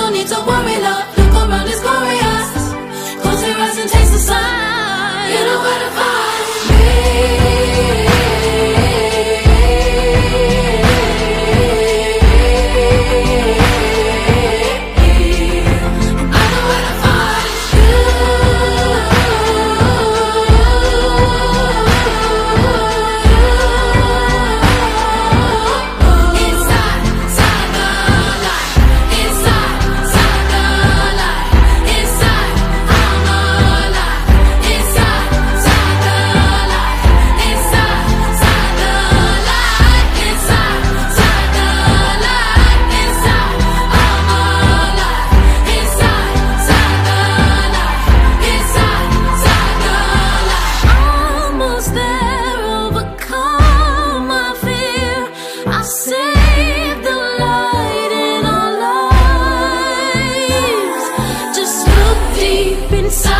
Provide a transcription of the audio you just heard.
don't need to worry, love. Look around, it's glorious. Close your eyes and taste the sun. You know what inside.